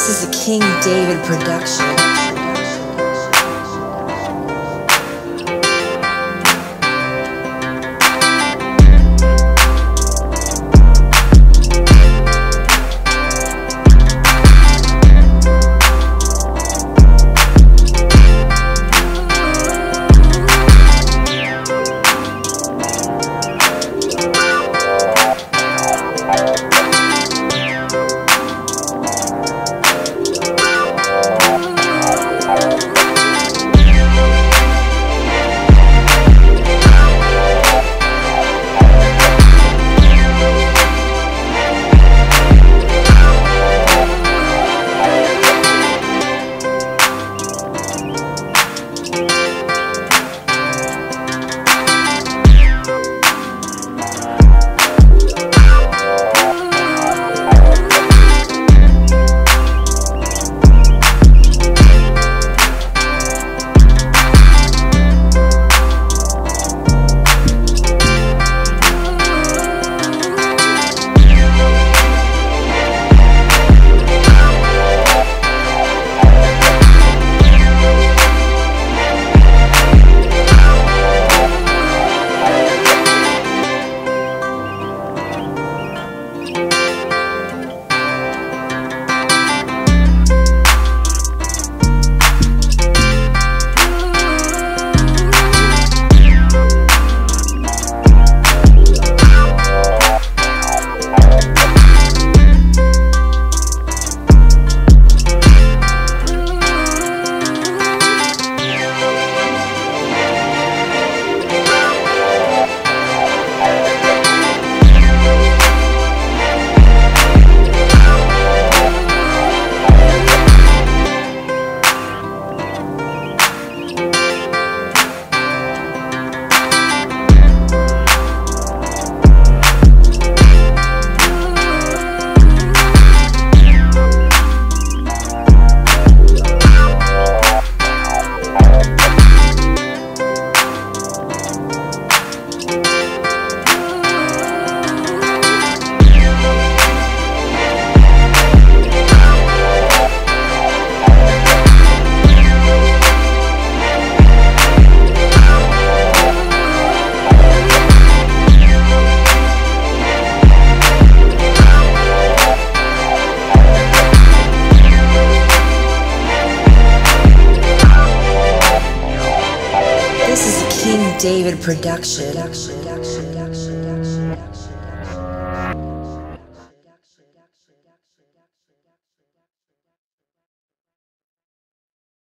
This is a King David production. David production.